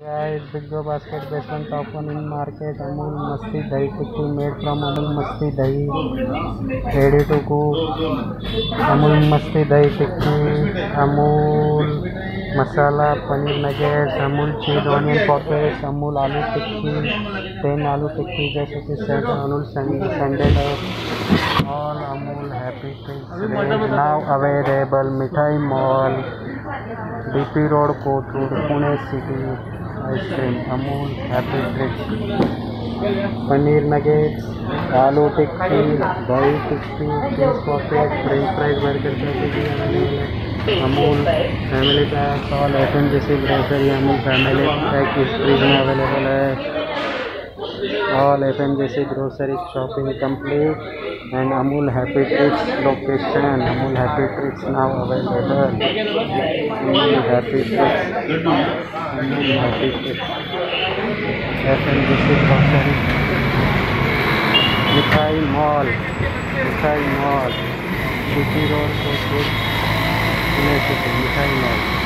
Big बो basket basement of in market Amul मस्ती दही टिक्की मेड फ्रॉम अमूल मस्ती दही. रेडी टू कु अमूल मस्ती दही टिक्की अमूल मसाला, paneer nuggets Amul cheese onion pocket Amul आलू टिक्की पेन आलू टिक्की, जैसे कि Amul sundae all Amul happy now available मिठाई मॉल डी पी रोड कोथ Pune city ice cream Amul happy drink paneer nuggets आलू टिक्की, दही टिक्की cheese pocket french fries burger Amul family pack all F M जैसी grocery Amul family pack इस fridge में available है। All F M जैसे grocery shopping complete and Amul happy tricks location Amul happy tricks now available happy tricks happy tricks F M जैसे grocery मिठाई mall मिठाई mall मिठाई mall